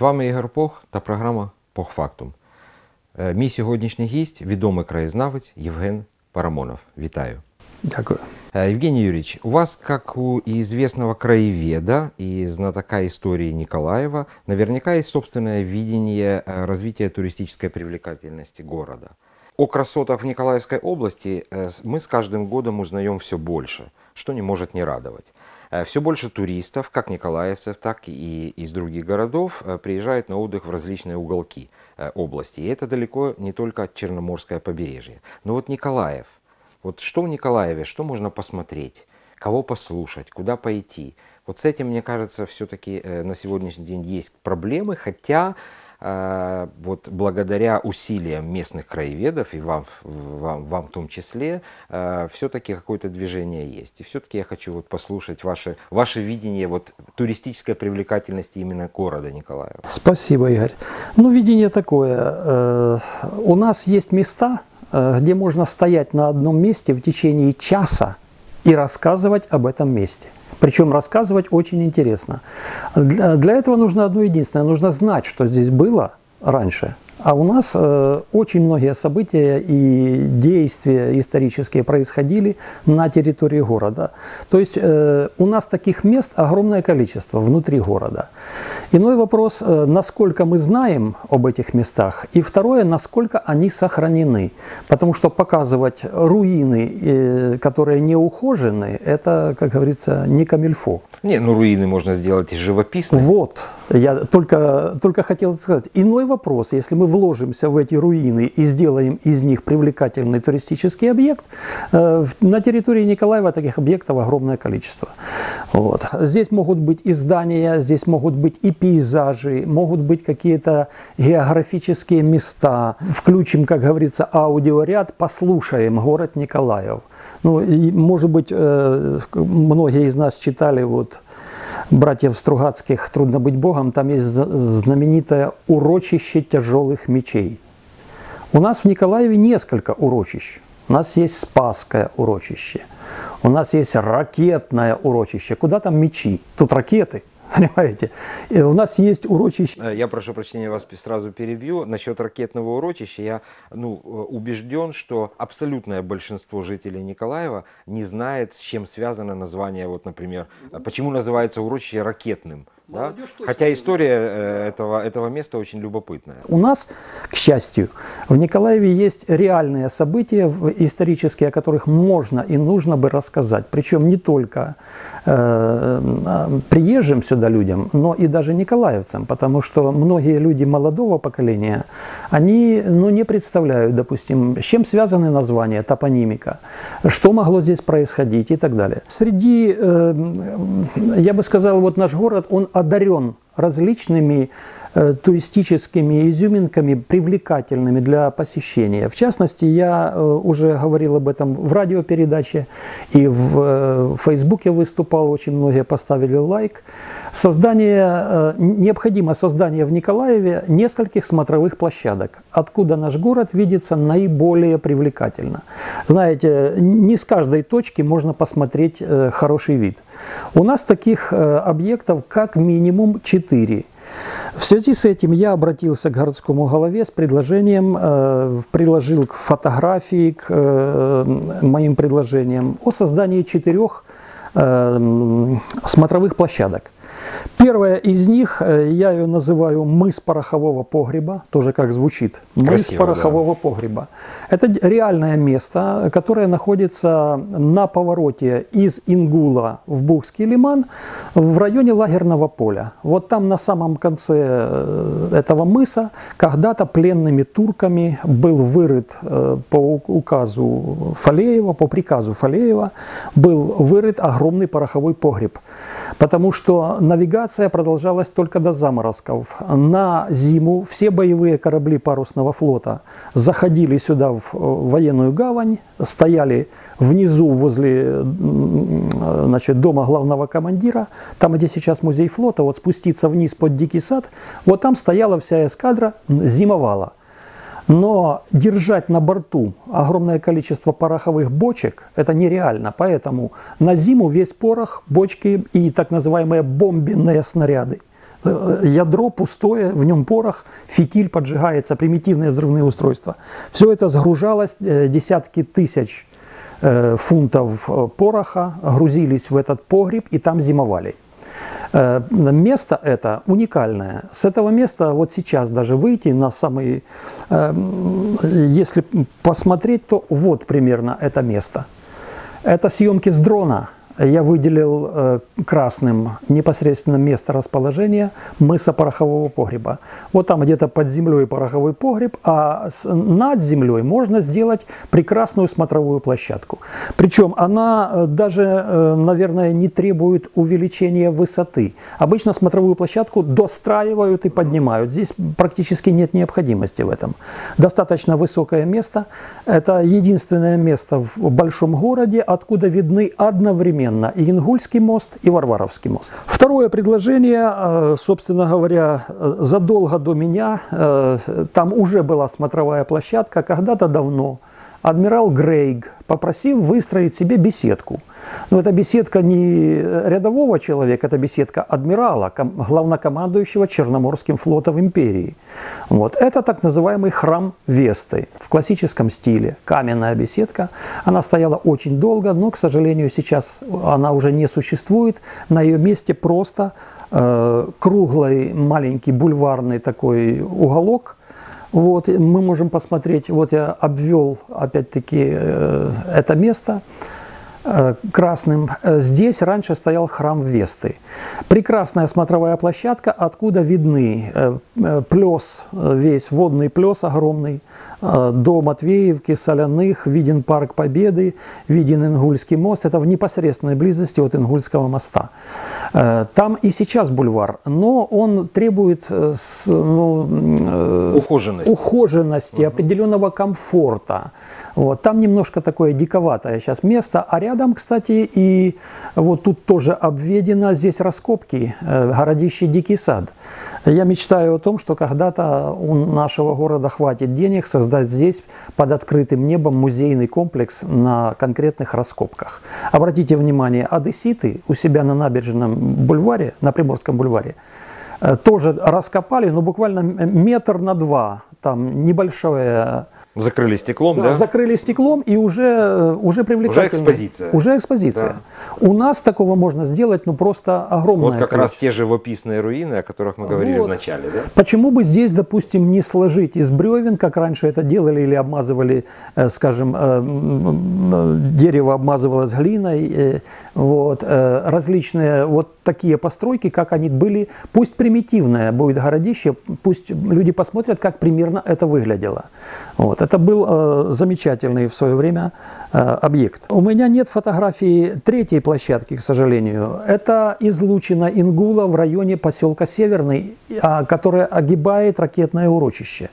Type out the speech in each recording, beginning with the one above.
Вітаю! З вами Ігор Пох та програма Похфактум. Е, Мій сьогоднішній гість відомий краєзнавець Євген Парамонов. Вітаю. Дякую. Э, Евгений Юрьевич, у вас, как у известного краеведа и знатока истории Николаева, наверняка есть собственное видение э, развития туристической привлекательности города. о красотах в Николаевской области э, мы с каждым годом узнаем все больше, что не может не радовать. Все больше туристов, как николаевцев, так и из других городов, э, приезжают на отдых в различные уголки э, области. И это далеко не только от Черноморское побережье. Но вот Николаев, вот что в Николаеве, что можно посмотреть, кого послушать, куда пойти. Вот с этим, мне кажется, все-таки на сегодняшний день есть проблемы, хотя э, вот благодаря усилиям местных краеведов и вам, вам, вам в том числе, все-таки какое-то движение есть. И все-таки я хочу вот послушать ваше, ваше видение вот туристической привлекательности именно города Николаева. Спасибо, Игорь. Ну, видение такое. э, У нас есть места, э, где можно стоять на одном месте в течение часа и рассказывать об этом месте. Причем рассказывать очень интересно. Для этого нужно одно единственное. Нужно знать, что здесь было раньше. А у нас э, очень многие события и действия исторические происходили на территории города. То есть э, у нас таких мест огромное количество внутри города. Иной вопрос, э, насколько мы знаем об этих местах, и второе, насколько они сохранены. Потому что показывать руины, э, которые не ухожены, это, как говорится, не камильфо. Не, ну руины можно сделать и живописные. Вот, я только, только хотел сказать. Иной вопрос, если мы вложимся в эти руины и сделаем из них привлекательный туристический объект, э, на территории Николаева таких объектов огромное количество. Вот. Здесь могут быть и здания, здесь могут быть и пейзажи, могут быть какие-то географические места. Включим, как говорится, аудиоряд, послушаем город Николаев. Ну, и, может быть, э, многие из нас читали вот братьев Стругацких «Трудно быть Богом», там есть знаменитое урочище тяжелых мечей. У нас в Николаеве несколько урочищ. У нас есть Спасское урочище, у нас есть ракетное урочище. Куда там мечи? Тут ракеты, понимаете? И у нас есть урочище Э, Я прошу прощения, вас сразу перебью. Насчет ракетного урочища я ну, э, убежден, что абсолютное большинство жителей Николаева не знает, с чем связано название, вот, например, э, почему называется урочище ракетным. Да? Хотя история э, этого, этого места очень любопытная. У нас, к счастью, в Николаеве есть реальные события исторические, о которых можно и нужно бы рассказать. Причем не только э, приезжим сюда людям, но и даже николаевцам, потому что многие люди молодого поколения, они ну, не представляют, допустим, с чем связаны названия, топонимика, что могло здесь происходить и так далее. Среди, э, я бы сказал, вот наш город, он одарен различными туристическими изюминками, привлекательными для посещения. В частности, я э, уже говорил об этом в радиопередаче и в э, Фейсбуке выступал, очень многие поставили лайк. Создание, э, необходимо создание в Николаеве нескольких смотровых площадок, откуда наш город видится наиболее привлекательно. Знаете, не с каждой точки можно посмотреть э, хороший вид. У нас таких э, объектов как минимум 4. В связи с этим я обратился к городскому голове с предложением, э, приложил к фотографии, к э, моим предложениям о создании четырех э, смотровых площадок. Первая из них, э, я ее называю мыс порохового погреба, тоже как звучит, мыс Красиво, порохового погреба. Это реальное место, которое находится на повороте из Ингула в Бухский лиман в районе лагерного поля. Вот там на самом конце э, этого мыса когда-то пленными турками был вырыт э, по указу Фалеева, по приказу Фалеева, был вырыт огромный пороховой погреб. Потому что навигация продолжалась только до заморозков. На зиму все боевые корабли парусного флота заходили сюда в э, военную гавань, стояли внизу возле значит, дома главного командира, там, где сейчас музей флота, вот спуститься вниз под Дикий сад, вот там стояла вся эскадра, зимовала. Но держать на борту огромное количество пороховых бочек – это нереально. Поэтому на зиму весь порох, бочки и так называемые бомбенные снаряды Э, ядро пустое, в нем порох, фитиль поджигается, примитивные взрывные устройства. Все это сгружалось, э, десятки тысяч э, фунтов пороха грузились в этот погреб и там зимовали. Место это уникальное. С этого места вот сейчас даже выйти на самый... Если посмотреть, то вот примерно это место. Это съемки с дрона – я выделил э, красным непосредственно место расположения мыса порохового погреба. Вот там где-то под землей пороховой погреб, а над землей можно сделать прекрасную смотровую площадку. Причем она э, даже, э, наверное, не требует увеличения высоты. Обычно смотровую площадку достраивают и поднимают. Здесь практически нет необходимости в этом. Достаточно высокое место. Это единственное место в большом городе, откуда видны одновременно одновременно и Ингульский мост, и Варваровский мост. Второе предложение, э, собственно говоря, э, задолго до меня, э, там уже была смотровая площадка, когда-то давно адмирал Грейг попросил выстроить себе беседку – но эта беседка не рядового человека, это беседка адмирала, главнокомандующего Черноморским флотом империи. Вот. Это так называемый храм Весты в классическом стиле. Каменная беседка. Она стояла очень долго, но, к сожалению, сейчас она уже не существует. На ее месте просто э, круглый маленький бульварный такой уголок – вот, мы можем посмотреть, вот я обвел опять-таки э, это место. Э, красным. Э, здесь раньше стоял храм Весты. Прекрасная смотровая площадка, откуда видны плес, весь водный плес огромный, до Матвеевки, Соляных, виден парк Победы, виден Ингульский мост. Это в непосредственной близости от Ингульского моста. Там и сейчас бульвар, но он требует ну, ухоженности, ухоженности угу. определенного комфорта. Вот. Там немножко такое диковатое сейчас место, а рядом, кстати, и вот тут тоже обведено, здесь раскопки, э, городище Дикий сад. Я мечтаю о том, что когда-то у нашего города хватит денег создать здесь под открытым небом музейный комплекс на конкретных раскопках. Обратите внимание, одесситы у себя на набережном бульваре, на Приморском бульваре, э, тоже раскопали, но буквально метр на два, там небольшое Закрыли стеклом, да? да? Закрыли стеклом и уже, э, уже привлекательно. Уже экспозиция. Уже экспозиция. Да. У нас такого можно сделать, ну просто огромное Вот как количество. раз те живописные руины, о которых мы говорили вот. в начале, да? Почему бы здесь, допустим, не сложить из бревен, как раньше это делали, или обмазывали, э, скажем, э, дерево обмазывалось глиной, вот, различные вот такие постройки, как они были, пусть примитивное будет городище, пусть люди посмотрят, как примерно это выглядело. Вот. Это был э, замечательный в свое время э, объект. У меня нет фотографии третьей площадки, к сожалению. Это излучина Ингула в районе поселка Северный, э, которая огибает ракетное урочище.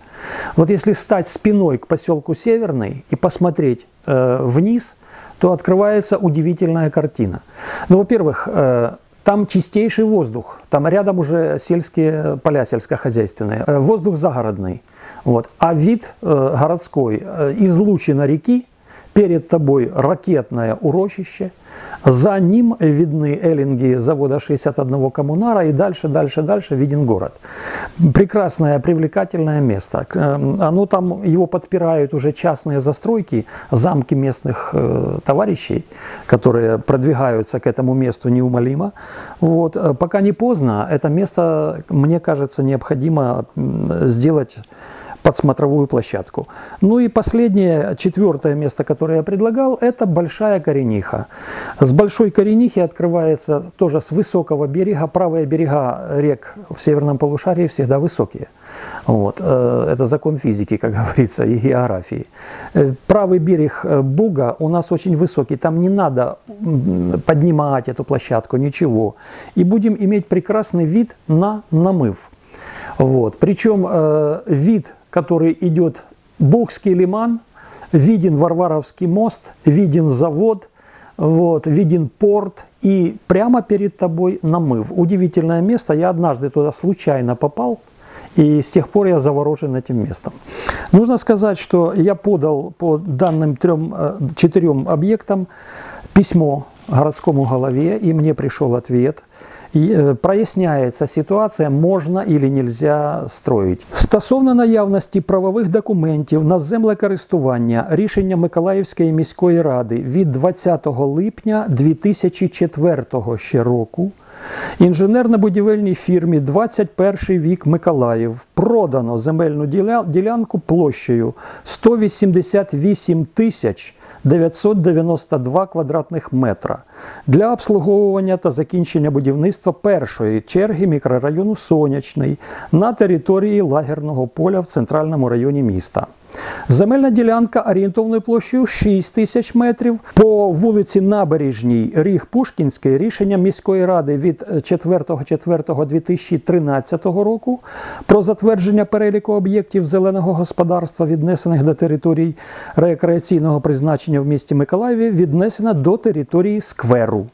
Вот если стать спиной к поселку Северный и посмотреть э, вниз, то открывается удивительная картина. Ну, во-первых, э, там чистейший воздух, там рядом уже сельские поля сельскохозяйственные, э, воздух загородный. Вот. А вид э, городской, э, излучина реки, перед тобой ракетное урочище, за ним видны эллинги завода 61 коммунара и дальше, дальше, дальше виден город. Прекрасное, привлекательное место. Э, оно там, его подпирают уже частные застройки, замки местных э, товарищей, которые продвигаются к этому месту неумолимо. Вот. Э, пока не поздно, это место, мне кажется, необходимо сделать под смотровую площадку. Ну и последнее, четвертое место, которое я предлагал, это Большая Корениха. С Большой Коренихи открывается тоже с высокого берега. Правые берега рек в северном полушарии всегда высокие. Вот. Э, это закон физики, как говорится, и географии. Э, правый берег э, Буга у нас очень высокий, там не надо поднимать эту площадку, ничего. И будем иметь прекрасный вид на намыв. Вот. Причем э, вид который идет Бокский лиман, виден Варваровский мост, виден завод, вот, виден порт и прямо перед тобой намыв. Удивительное место, я однажды туда случайно попал, и с тех пор я заворожен этим местом. Нужно сказать, что я подал по данным трем, э, четырем объектам письмо городскому голове, и мне пришел ответ. І, е, проясняється ситуація, можна і нельзя строїть. Стосовно наявності правових документів на землекористування рішення Миколаївської міської ради від 20 липня 2004 ще року інженерно-будівельній фірмі 21 вік Миколаїв продано земельну діля- ділянку площею 188 тисяч 992 квадратних метра для обслуговування та закінчення будівництва першої черги мікрорайону Сонячний на території лагерного поля в центральному районі міста. Земельна ділянка орієнтовною площею 6 тисяч метрів по вулиці Набережній Ріг Пушкінський рішенням міської ради від 4.4.2013 року про затвердження переліку об'єктів зеленого господарства, віднесених до територій рекреаційного призначення в місті Миколаєві, віднесена до території скверу.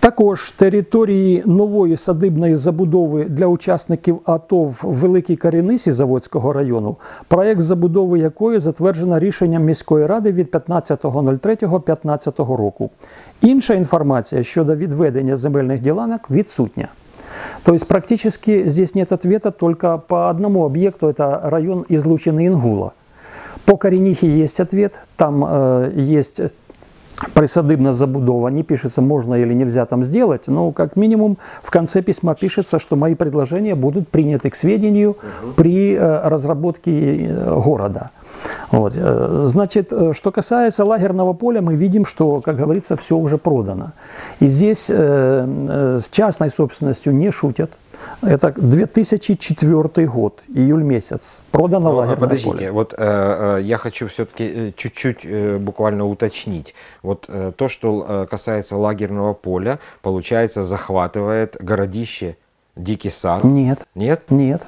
Також території нової садибної забудови для учасників АТО в Великій Карінисі Заводського району, проект забудови якої затверджено рішенням міської ради від 15.03.15 року. Інша інформація щодо відведення земельних ділянок відсутня. То есть практически здесь нет ответа только по одному объекту, это район излучины Ингула. По Коренихе есть ответ, там э, есть присадыбная забудова, не пишется, можно или нельзя там сделать, но как минимум в конце письма пишется, что мои предложения будут приняты к сведению при э, разработке э, города. Вот. э, Значит, э, что касается лагерного поля, мы видим, что, как говорится, все уже продано. И здесь э, э, с частной собственностью не шутят. Это 2004 год, июль месяц. Продано Ну, а лагерное Подождите, поле. вот э, э, я хочу все-таки чуть-чуть э, буквально уточнить. Вот э, то, что э, касается лагерного поля, получается, захватывает городище Дикий Сад. Нет, Нет? нет,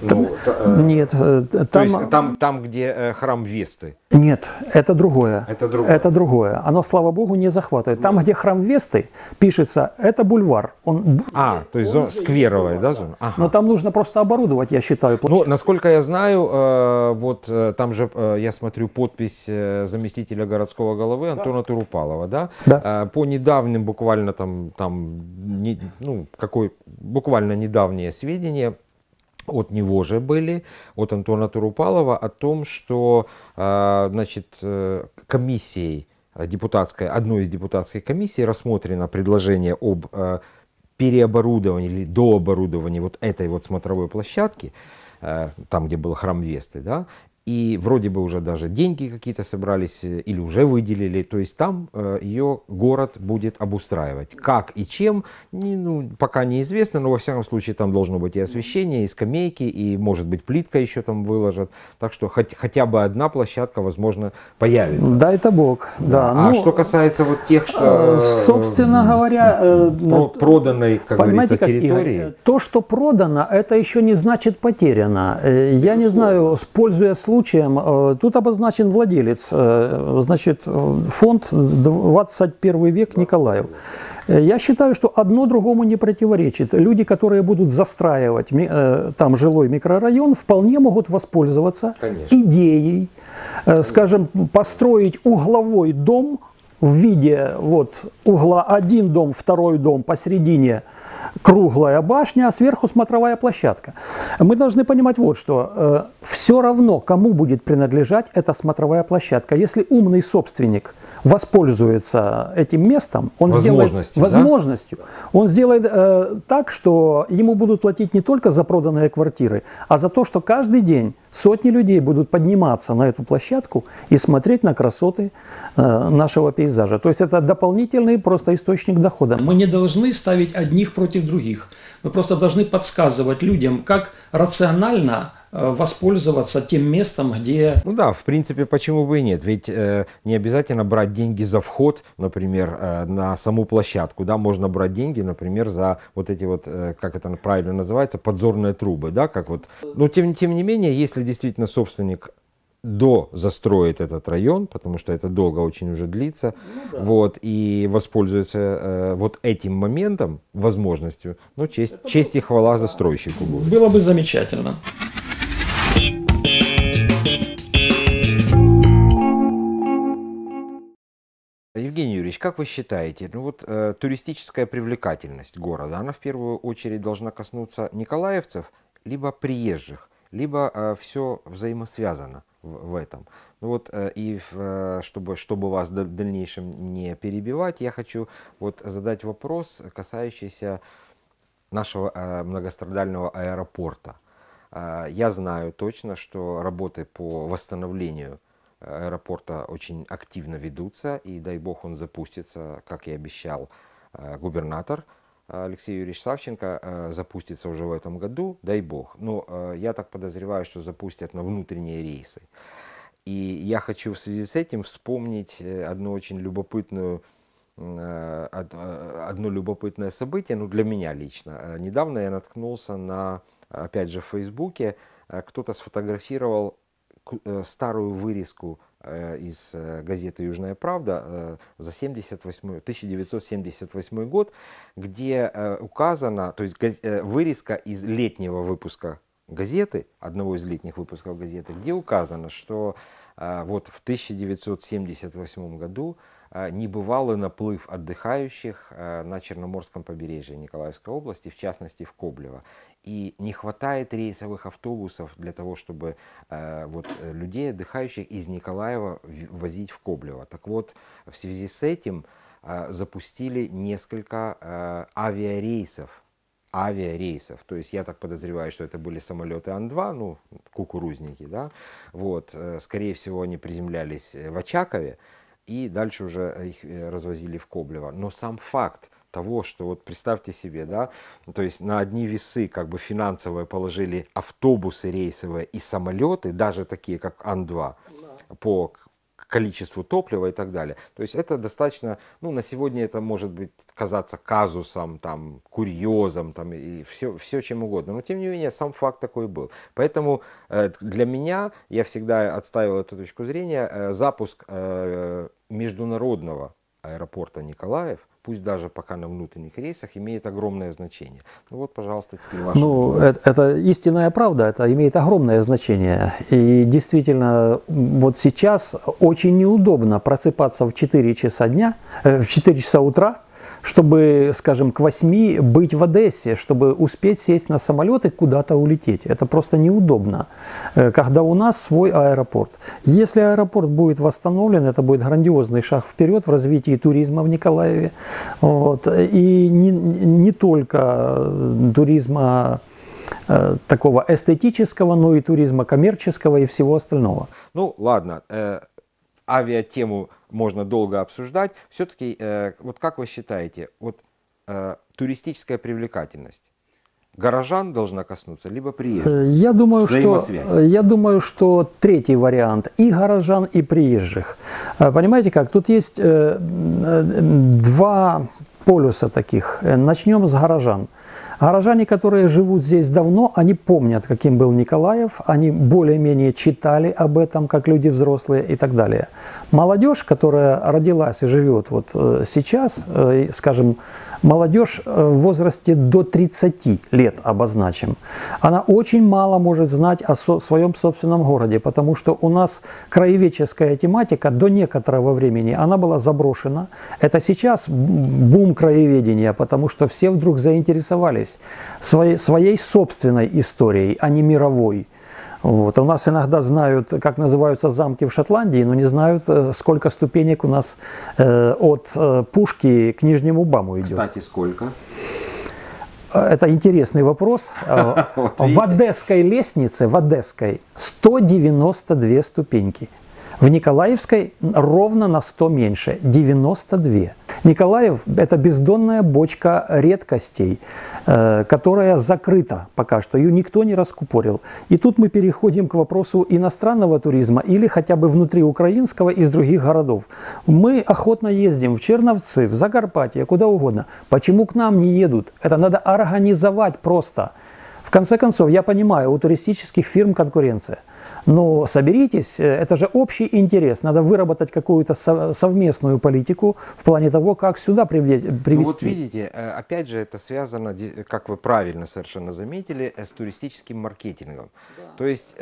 Ну, та- э, нет. э, То Там, есть там, там, где э, храм Весты. Нет, это другое. Это другое. Это другое. Оно, слава богу, не захватывает. Там, где храм Весты, пишется, это бульвар. Он, А, то есть зона, скверовая, да, зона? Ага. но там нужно просто оборудовать, я считаю. Ну, насколько я знаю, вот там же, я смотрю, подпись заместителя городского головы Антона Турупалова, да? Да. По недавним буквально там, там не- ну, какой, буквально недавние сведения от него же были, от Антона Турупалова, о том, что, э, значит, э, комиссией э, депутатской, одной из депутатской комиссий рассмотрено предложение об э, переоборудовании или дооборудовании вот этой вот смотровой площадки, там, где был храм Весты, да, и вроде бы уже даже деньги какие-то собрались э, или уже выделили, то есть там э, ее город будет обустраивать. Как и чем, не, ну, пока неизвестно, но во всяком случае там должно быть и освещение, и скамейки, и может быть плитка еще там выложат, так что хоть, хотя бы одна площадка, возможно, появится. Дай это Бог. Да. А Ну, что касается вот тех, что э, собственно говоря, про- ну, проданной, как говорится, как, Игорь, территории, э, то, что продано, это еще не значит потеряно. Я не знаю, пользуясь случаем, э, тут обозначен владелец, э, значит, э, фонд 21 век Николаев. Я считаю, что одно другому не противоречит. Люди, которые будут застраивать там жилой микрорайон, вполне могут воспользоваться Конечно. идеей, скажем, построить угловой дом в виде вот угла один дом, второй дом, посередине круглая башня, а сверху смотровая площадка. Мы должны понимать вот что. все равно, кому будет принадлежать эта смотровая площадка. Если умный собственник воспользуется этим местом, он сделает Возможностью, да? возможностью, он сделает э, так, что ему будут платить не только за проданные квартиры, а за то, что каждый день сотни людей будут подниматься на эту площадку и смотреть на красоты э, нашего пейзажа. То есть это дополнительный просто источник дохода. Мы не должны ставить одних против других. Мы просто должны подсказывать людям, как рационально воспользоваться тем местом, где Ну да, в принципе, почему бы и нет? Ведь э, не обязательно брать деньги за вход, например, э, на саму площадку, да, можно брать деньги, например, за вот эти вот, э, как это правильно называется, подзорные трубы, да, как вот. Но тем, тем не менее, если действительно собственник до застроит этот район, потому что это долго очень уже длится, вот, и воспользуется э, вот этим моментом, возможностью, ну, честь, честь и хвала застройщику будет. было бы замечательно. Юрьевич, как вы считаете, ну вот э, туристическая привлекательность города, она в первую очередь должна коснуться николаевцев, либо приезжих, либо э, все взаимосвязано в, в этом. Ну вот э, и э, чтобы, чтобы вас в дальнейшем не перебивать, я хочу вот задать вопрос, касающийся нашего э, многострадального аэропорта. Э, я знаю точно, что работы по восстановлению аэропорта очень активно ведутся, и дай бог он запустится, как и обещал э, губернатор Алексей Юрьевич Савченко, э, запустится уже в этом году, дай бог. Но э, я так подозреваю, что запустят на внутренние рейсы. И я хочу в связи с этим вспомнить одну очень любопытную одно любопытное событие, ну для меня лично. Недавно я наткнулся на, опять же, в Фейсбуке, кто-то сфотографировал Э, старую вырезку э, из э, газеты «Южная правда» за 78, 1978 год, где указано, то есть вырезка из летнего выпуска газеты, одного из летних выпусков газеты, где указано, что вот в 1978 году небывалый наплыв отдыхающих на Черноморском побережье Николаевской области, в частности в Коблево и не хватает рейсовых автобусов для того, чтобы э, вот, э, людей, отдыхающих из Николаева, возить в Коблево. Так вот, в связи с этим э, запустили несколько э, авиарейсов, авиарейсов. То есть я так подозреваю, что это были самолеты Ан-2, ну, кукурузники, да. Вот, э, скорее всего, они приземлялись в Очакове, и дальше уже их э, развозили в Коблево. Но сам факт того, что вот представьте себе, да, то есть на одни весы как бы финансовые положили автобусы рейсовые и самолеты, даже такие как Ан-2, по количеству топлива и так далее. То есть это достаточно, ну, на сегодня это может быть казаться казусом, там, курьезом, там, и все, все чем угодно. Но, тем не менее, сам факт такой был. Поэтому э, для меня, я всегда отстаивал эту точку зрения, э, запуск э, международного аэропорта Николаев пусть даже пока на внутренних рейсах, имеет огромное значение. Ну вот, пожалуйста, теперь ваше Ну, это, это истинная правда, это имеет огромное значение. И действительно, вот сейчас очень неудобно просыпаться в 4 часа дня, э, в 4 часа утра, чтобы, скажем, к 8 быть в Одессе, чтобы успеть сесть на самолет и куда-то улететь. Это просто неудобно, э, когда у нас свой аэропорт. Если аэропорт будет восстановлен, это будет грандиозный шаг вперед в развитии туризма в Николаеве. Вот. И не, не только туризма э, такого эстетического, но и туризма коммерческого и всего остального. Ну, ладно. Э, авиатему можно долго обсуждать. Все-таки, э, вот как вы считаете, вот э, туристическая привлекательность горожан должна коснуться, либо приезжих? Э, я думаю, что, э, я думаю, что третий вариант и горожан, и приезжих. Э, понимаете как? Тут есть два полюса таких. Начнем с горожан. Горожане, которые живут здесь давно, они помнят, каким был Николаев, они более-менее читали об этом, как люди взрослые и так далее. Молодежь, которая родилась и живет вот э, сейчас, э, скажем, молодежь э, в возрасте до 30 лет обозначим, она очень мало может знать о со своем собственном городе, потому что у нас краеведческая тематика до некоторого времени, она была заброшена. Это сейчас бум краеведения, потому что все вдруг заинтересовались своей, своей собственной историей, а не мировой. Вот. У нас иногда знают, как называются замки в Шотландии, но не знают, э, сколько ступенек у нас э, от э, Пушки к Нижнему Баму идет. Кстати, сколько? Это интересный вопрос. В Одесской лестнице, в Одесской, 192 ступеньки. В Николаевской ровно на 100 меньше, 92. Николаев – это бездонная бочка редкостей, э, которая закрыта пока что, ее никто не раскупорил. И тут мы переходим к вопросу иностранного туризма или хотя бы внутри украинского из других городов. Мы охотно ездим в Черновцы, в Закарпатье, куда угодно. Почему к нам не едут? Это надо организовать просто. В конце концов, я понимаю, у туристических фирм конкуренция. Но соберитесь, э, это же общий интерес. Надо выработать какую-то совместную политику в плане того, как сюда привести. Ну вот видите, э, опять же, это связано, как вы правильно совершенно заметили, с туристическим маркетингом. Да. То есть,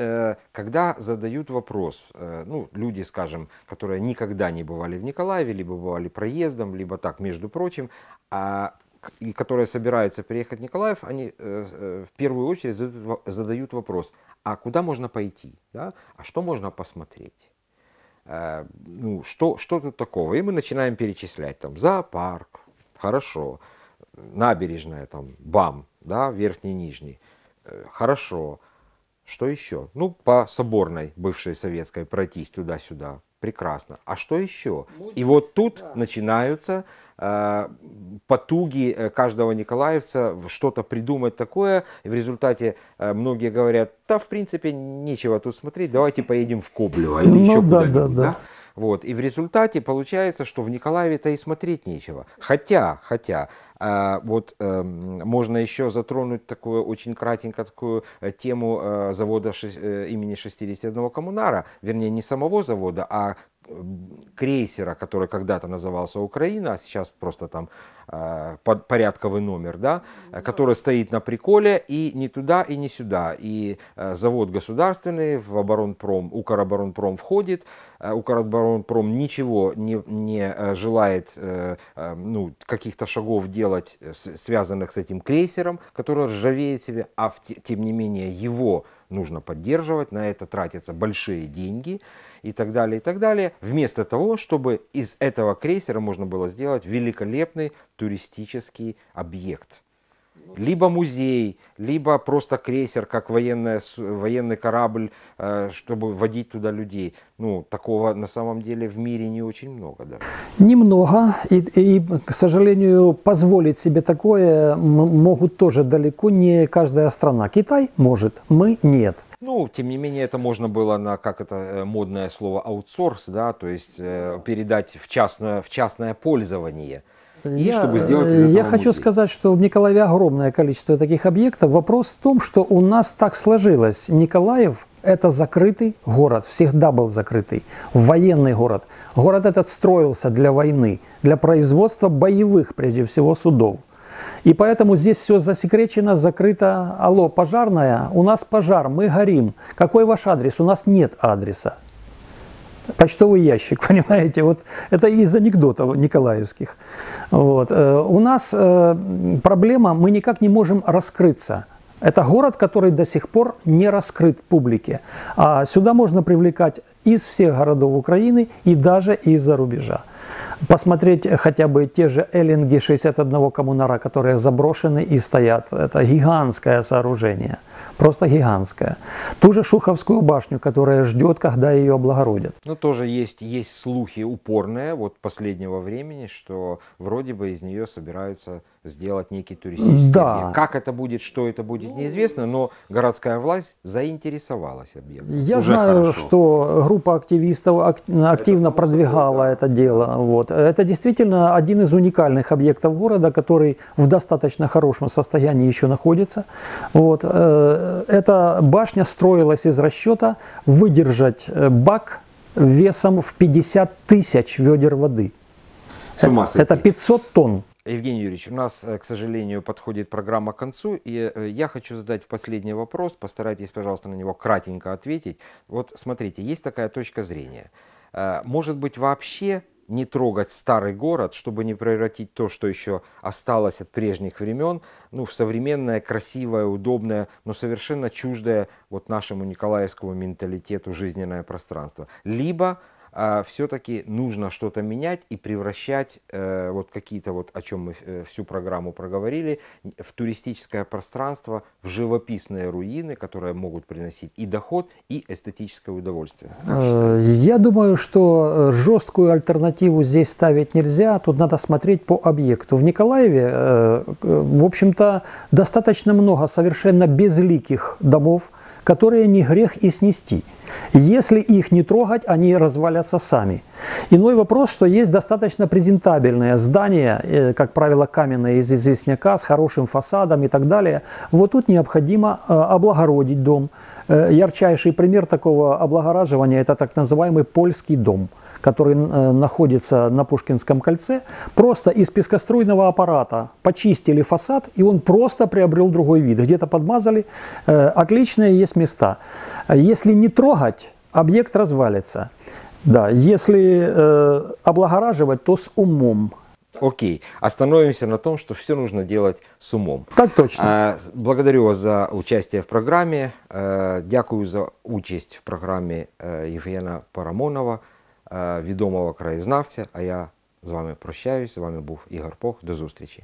когда задают вопрос, ну, люди, скажем, которые никогда не бывали в Николаеве, либо бывали проездом, либо так, между прочим, а и которые собираются приехать в Николаев, они э, э, в первую очередь задают, вопрос, а куда можно пойти, да? а что можно посмотреть? Э, ну, что, что тут такого? И мы начинаем перечислять, там, зоопарк, хорошо, набережная, там, БАМ, да, верхний, нижний, хорошо, что еще? Ну, по Соборной, бывшей советской, пройтись туда-сюда, прекрасно. А что еще? И вот тут да. начинаются э, потуги э, каждого николаевца что-то придумать такое. И в результате э, многие говорят, да, в принципе, нечего тут смотреть, давайте поедем в Коблево или ну, еще да, куда-нибудь. Да, да. Да? Вот. И в результате получается, что в Николаеве-то и смотреть нечего. Хотя, хотя, вот э, можно еще затронуть такую очень кратенько такую э, тему э, завода э, имени 61 коммунара, вернее не самого завода, а крейсера, который когда-то назывался Украина, а сейчас просто там э, порядковый номер, да, который стоит на приколе и не туда и не сюда. И э, завод государственный в оборонпром, Укроборонпром входит, э, Укроборонпром ничего не, не желает э, ну, каких-то шагов делать, э, связанных с этим крейсером, который ржавеет себе, а в, тем не менее его нужно поддерживать, на это тратятся большие деньги и так далее, и так далее, вместо того, чтобы из этого крейсера можно было сделать великолепный туристический объект либо музей, либо просто крейсер, как военная, военный корабль, э, чтобы водить туда людей. Ну, такого на самом деле в мире не очень много. Да. Немного. И, и, к сожалению, позволить себе такое могут тоже далеко не каждая страна. Китай может, мы нет. Ну, тем не менее, это можно было на, как это э, модное слово, аутсорс, да, то есть э, передать в частное, в частное пользование я, чтобы сделать из этого Я хочу сказать, что в Николаеве огромное количество таких объектов. Вопрос в том, что у нас так сложилось. Николаев – это закрытый город, всегда был закрытый, военный город. Город этот строился для войны, для производства боевых, прежде всего, судов. И поэтому здесь все засекречено, закрыто. Алло, пожарная, у нас пожар, мы горим. Какой ваш адрес? У нас нет адреса почтовый ящик, понимаете, вот это из анекдотов николаевских. Вот. Э, у нас э, проблема, мы никак не можем раскрыться. Это город, который до сих пор не раскрыт публике. А сюда можно привлекать из всех городов Украины и даже из-за рубежа. Посмотреть хотя бы те же эллинги 61 коммунара, которые заброшены и стоят. Это гигантское сооружение просто гигантская. Ту же Шуховскую башню, которая ждет, когда ее облагородят. Ну, тоже есть, есть слухи упорные вот последнего времени, что вроде бы из нее собираются сделать некий туристический да. объект. Как это будет, что это будет, неизвестно, но городская власть заинтересовалась объектом. Я Уже знаю, хорошо. что группа активистов активно это продвигала да. это дело. Вот. Это действительно один из уникальных объектов города, который в достаточно хорошем состоянии еще находится. Вот. Э, эта башня строилась из расчета выдержать э, бак весом в 50 тысяч ведер воды. Это 500 тонн. Евгений Юрьевич, у нас, э, к сожалению, подходит программа к концу, и э, я хочу задать последний вопрос, постарайтесь, пожалуйста, на него кратенько ответить. Вот смотрите, есть такая точка зрения. Э, может быть, вообще не трогать старый город, чтобы не превратить то, что еще осталось от прежних времен, ну, в современное, красивое, удобное, но совершенно чуждое вот нашему николаевскому менталитету жизненное пространство. Либо а, все-таки нужно что-то менять и превращать э, вот какие-то вот, о чем мы э, всю программу проговорили, в туристическое пространство, в живописные руины, которые могут приносить и доход, и эстетическое удовольствие. Э, я думаю, что жесткую альтернативу здесь ставить нельзя, тут надо смотреть по объекту. В Николаеве, в общем-то, достаточно много совершенно безликих домов, которые не грех и снести. Если их не трогать, они развалятся сами. Иной вопрос, что есть достаточно презентабельное здание, э, как правило, каменное из известняка, с хорошим фасадом и так далее. Вот тут необходимо э, облагородить дом. Э, ярчайший пример такого облагораживания – это так называемый польский дом – который э, находится на Пушкинском кольце, просто из пескоструйного аппарата почистили фасад, и он просто приобрел другой вид. Где-то подмазали. Э, отличные есть места. Если не трогать, объект развалится. Да, если э, облагораживать, то с умом. Окей, остановимся на том, что все нужно делать с умом. Так точно. А, благодарю вас за участие в программе. А, дякую за участь в программе Євгена Парамонова Е, відомого краєзнавця. А я з вами прощаюсь. З вами був Ігор Пох. До зустрічі.